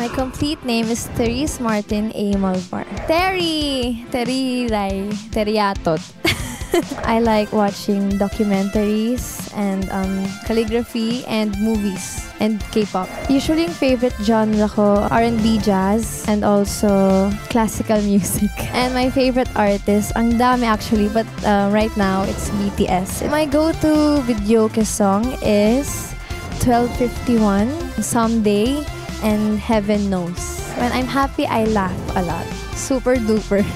My complete name is Therese Martin A. Malvar. Terry! Terry Rai. Teriatot. I like watching documentaries and um, calligraphy and movies and K-pop. Usually yung favorite genre ko, R&B jazz and also classical music. And my favorite artist, ang dami actually, but uh, right now it's BTS. My go-to video song is 1251, Someday, and Heaven Knows. When I'm happy, I laugh a lot. Super duper.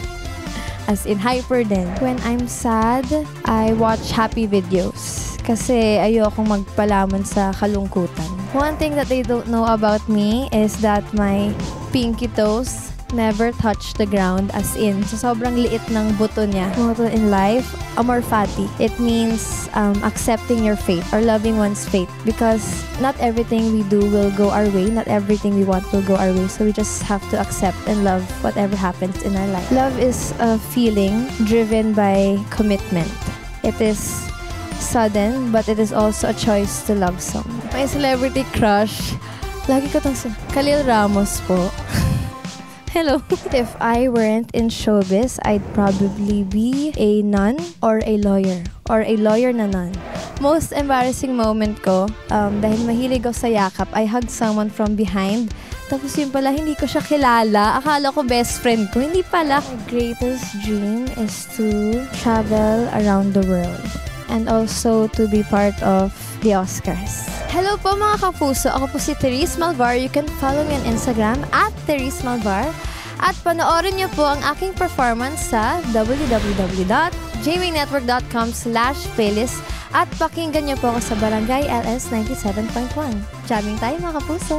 As in hyper din. When I'm sad, I watch happy videos. Kasi ayokong magpalamon sa kalungkutan. One thing that they don't know about me is that my pinky toes never touch the ground as in so sobrang liit ng buto niya. Motto in life, amor fati. It means um, accepting your fate or loving one's fate because not everything we do will go our way. Not everything we want will go our way. So we just have to accept and love whatever happens in our life. Love is a feeling driven by commitment. It is sudden, but it is also a choice to love someone. My celebrity crush, lagi ko tong Khalil Ramos po. Hello. if I weren't in showbiz, I'd probably be a nun or a lawyer. Or a lawyer na nun. Most embarrassing moment ko, um, dahil mahilig ako sa yakap, I hugged someone from behind. Tapos yun pala, hindi ko siya kilala. Akala ko best friend ko. Hindi pala. My greatest dream is to travel around the world. And also to be part of the Oscars. Hello po mga kapuso. Ako po si Therese Malvar. You can follow me on Instagram at Therese Malvar. At panoorin niyo po ang aking performance sa www.jwingnetwork.com slash playlist at pakinggan niyo po ako sa Barangay LS 97.1. Jamming tayo mga kapuso!